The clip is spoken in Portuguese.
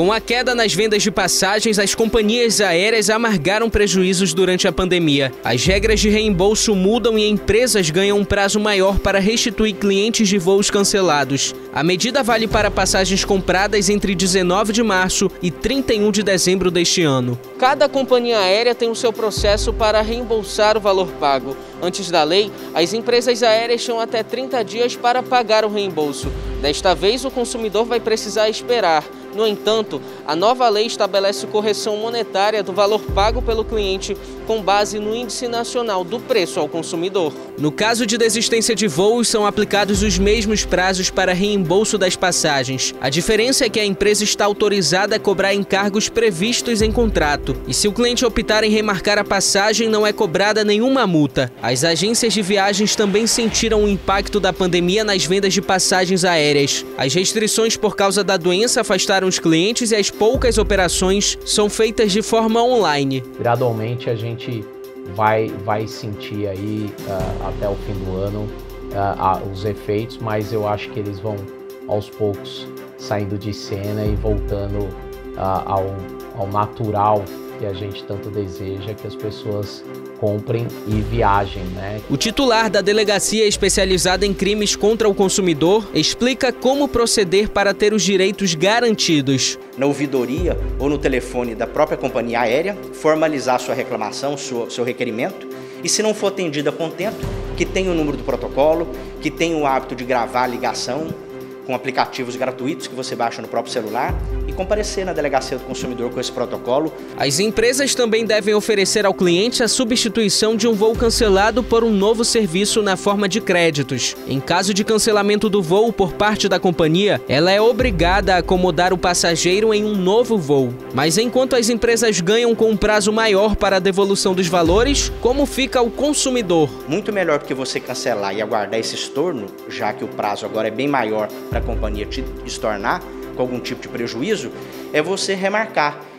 Com a queda nas vendas de passagens, as companhias aéreas amargaram prejuízos durante a pandemia. As regras de reembolso mudam e empresas ganham um prazo maior para restituir clientes de voos cancelados. A medida vale para passagens compradas entre 19 de março e 31 de dezembro deste ano. Cada companhia aérea tem o seu processo para reembolsar o valor pago. Antes da lei, as empresas aéreas tinham até 30 dias para pagar o reembolso. Desta vez, o consumidor vai precisar esperar. No entanto, a nova lei estabelece correção monetária do valor pago pelo cliente com base no Índice Nacional do Preço ao Consumidor. No caso de desistência de voos, são aplicados os mesmos prazos para reembolso das passagens. A diferença é que a empresa está autorizada a cobrar encargos previstos em contrato. E se o cliente optar em remarcar a passagem, não é cobrada nenhuma multa. As agências de viagens também sentiram o impacto da pandemia nas vendas de passagens aéreas. As restrições por causa da doença afastaram os clientes e as poucas operações são feitas de forma online. Gradualmente a gente vai, vai sentir aí uh, até o fim do ano uh, uh, os efeitos, mas eu acho que eles vão aos poucos saindo de cena e voltando ao, ao natural que a gente tanto deseja que as pessoas comprem e viajem, né? O titular da delegacia especializada em crimes contra o consumidor explica como proceder para ter os direitos garantidos. Na ouvidoria ou no telefone da própria companhia aérea, formalizar sua reclamação, seu, seu requerimento e se não for atendida com tempo, que tenha o número do protocolo, que tenha o hábito de gravar a ligação com aplicativos gratuitos que você baixa no próprio celular e comparecer na delegacia do consumidor com esse protocolo. As empresas também devem oferecer ao cliente a substituição de um voo cancelado por um novo serviço na forma de créditos. Em caso de cancelamento do voo por parte da companhia, ela é obrigada a acomodar o passageiro em um novo voo. Mas enquanto as empresas ganham com um prazo maior para a devolução dos valores, como fica o consumidor? Muito melhor do que você cancelar e aguardar esse estorno, já que o prazo agora é bem maior para a companhia te estornar com algum tipo de prejuízo, é você remarcar